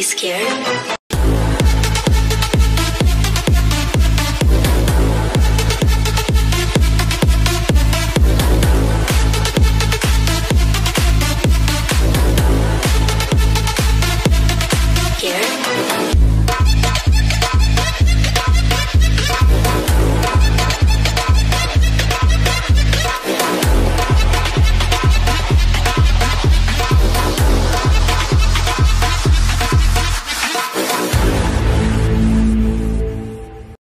be scared.